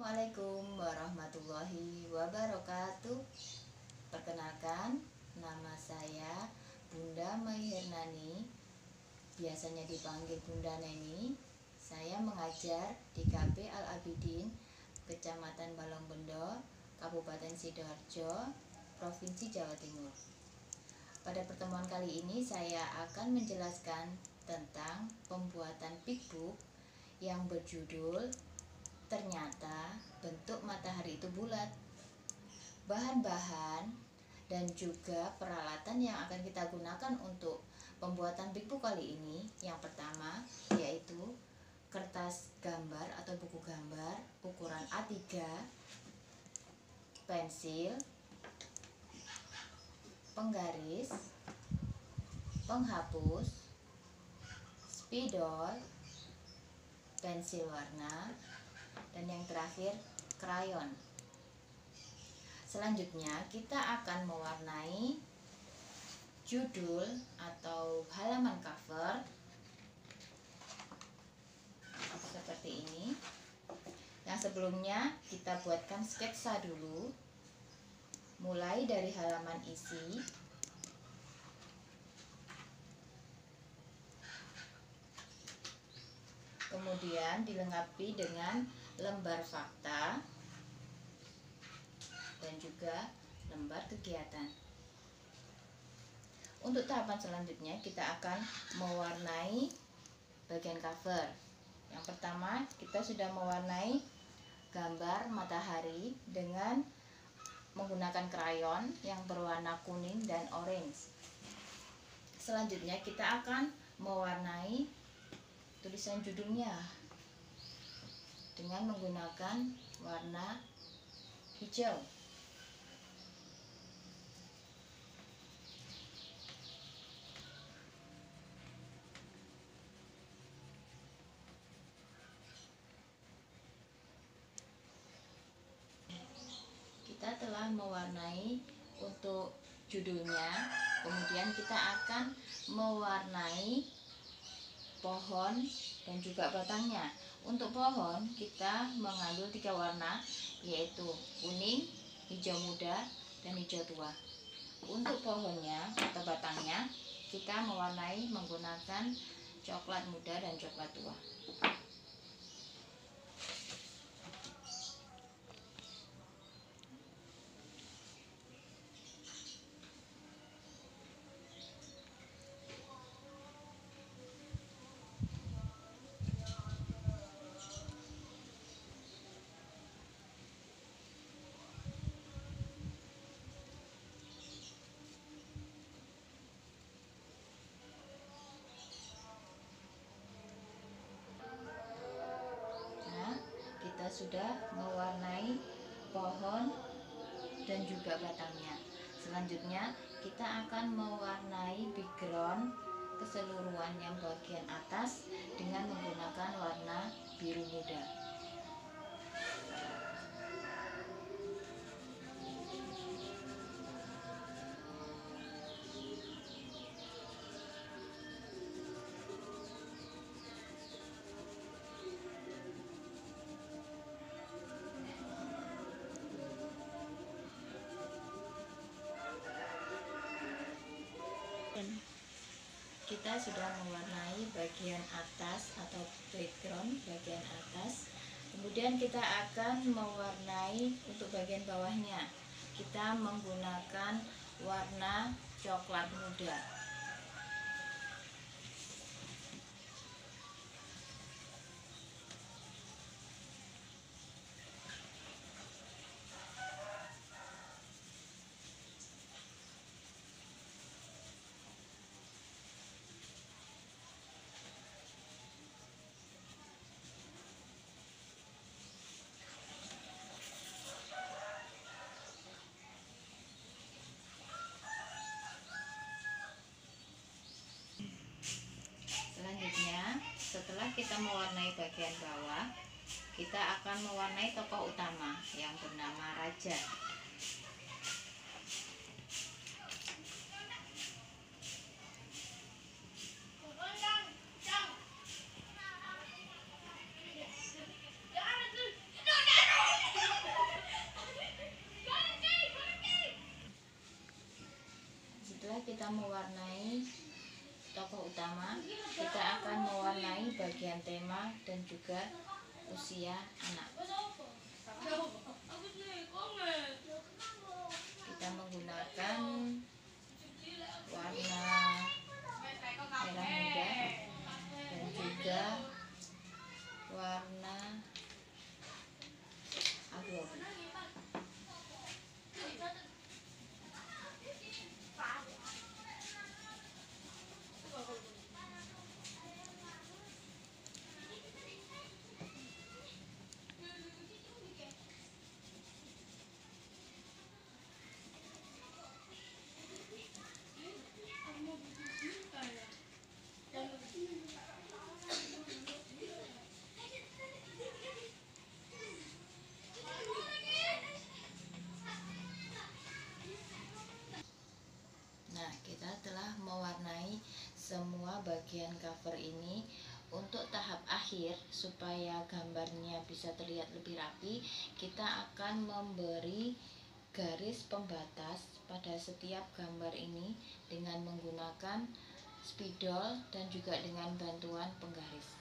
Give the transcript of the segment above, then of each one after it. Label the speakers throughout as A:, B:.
A: Assalamualaikum warahmatullahi wabarakatuh. Perkenalkan, nama saya Bunda Mahirnani Biasanya dipanggil Bunda Neni. Saya mengajar di KP Al-Abidin Kecamatan Balongbendo Kabupaten Sidoarjo Provinsi Jawa Timur. Pada pertemuan kali ini saya akan menjelaskan tentang pembuatan big book yang berjudul Ternyata bentuk matahari itu bulat. Bahan-bahan dan juga peralatan yang akan kita gunakan untuk pembuatan big book kali ini yang pertama yaitu kertas gambar atau buku gambar ukuran A3 pensil penggaris penghapus spidol pensil warna dan yang terakhir krayon. Selanjutnya kita akan mewarnai judul atau halaman cover seperti ini. Yang sebelumnya kita buatkan sketsa dulu. Mulai dari halaman isi. Kemudian dilengkapi dengan lembar fakta dan juga lembar kegiatan. Untuk tahapan selanjutnya kita akan mewarnai bagian cover. Yang pertama kita sudah mewarnai gambar matahari dengan menggunakan krayon yang berwarna kuning dan orange. Selanjutnya kita akan mewarnai tulisan judulnya dengan menggunakan warna hijau. Kita telah mewarnai untuk judulnya, kemudian kita akan mewarnai pohon dan juga batangnya. Untuk pohon kita mengambil tiga warna yaitu kuning, hijau muda, dan hijau tua. Untuk pohonnya atau batangnya kita mewarnai menggunakan coklat muda dan coklat tua. Sudah mewarnai pohon dan juga batangnya. Selanjutnya kita akan mewarnai background keseluruhan yang bagian kita sudah mewarnai bagian atas atau background bagian atas. Kemudian kita akan mewarnai untuk bagian bawahnya. Kita menggunakan warna coklat muda kita mewarnai bagian bawah kita akan mewarnai tokoh utama yang bernama raja. Setelah kita mewarnai tokoh utama kita akan mewarnai bagian tema dan juga usia anak. Kita menggunakan warna merah muda dan juga warna abu-abu Nah, kita telah mewarnai semua bagian cover ini untuk tahap akhir supaya gambarnya bisa terlihat lebih rapi, kita akan memberi garis pembatas pada setiap gambar ini dengan menggunakan spidol dan juga dengan bantuan penggaris.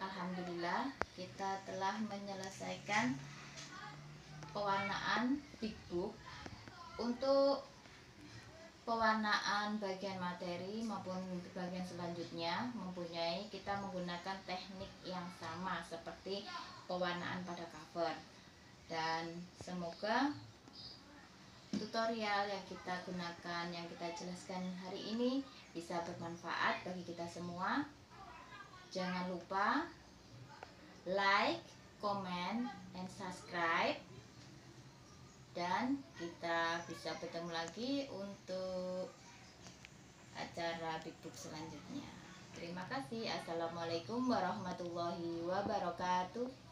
A: Alhamdulillah kita telah menyelesaikan pewarnaan big book untuk pewarnaan bagian materi maupun bagian selanjutnya mempunyai kita menggunakan teknik yang sama seperti pewarnaan pada cover. Dan semoga tutorial yang kita gunakan yang kita jelaskan hari ini bisa bermanfaat bagi kita semua. Jangan lupa like, comment, and subscribe dan kita bisa bertemu lagi untuk acara Big Book selanjutnya. Terima kasih. Assalamualaikum warahmatullahi wabarakatuh.